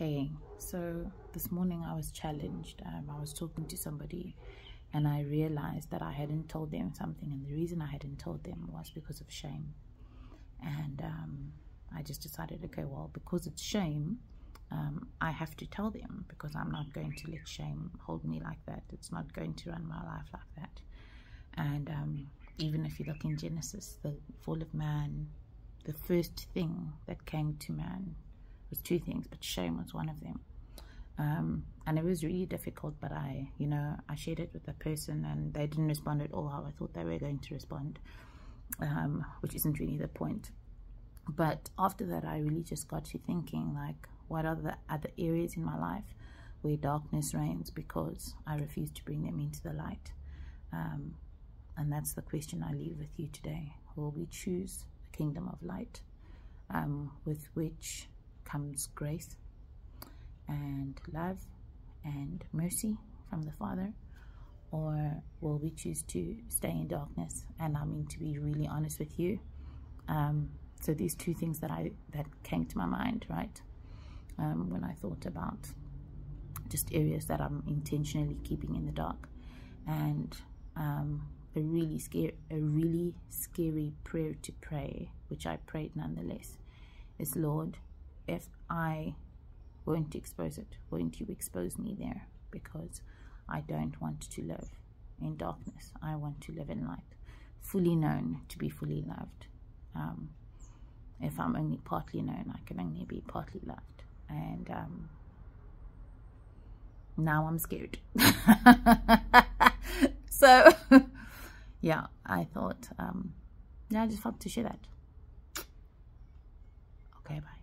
Hey, so this morning I was challenged. Um, I was talking to somebody and I realized that I hadn't told them something, and the reason I hadn't told them was because of shame. And um, I just decided, okay, well, because it's shame, um, I have to tell them because I'm not going to let shame hold me like that. It's not going to run my life like that. And um, even if you look in Genesis, the fall of man, the first thing that came to man was two things, but shame was one of them. Um, and it was really difficult, but I, you know, I shared it with the person and they didn't respond at all how I thought they were going to respond, um, which isn't really the point. But after that, I really just got to thinking, like, what are the other areas in my life where darkness reigns because I refuse to bring them into the light? Um, and that's the question I leave with you today. Will we choose the kingdom of light um, with which comes grace and love and mercy from the Father? Or will we choose to stay in darkness? And I mean, to be really honest with you, um, so these two things that I that came to my mind, right, um, when I thought about just areas that I'm intentionally keeping in the dark, and um, a really scary, a really scary prayer to pray, which I prayed nonetheless, is Lord, if I won't expose it, won't you expose me there? Because I don't want to live in darkness. I want to live in light, fully known to be fully loved. Um, if I'm only partly known, I can only be partly loved. And um, now I'm scared. so yeah, I thought, um, yeah, I just felt to share that. Okay, bye.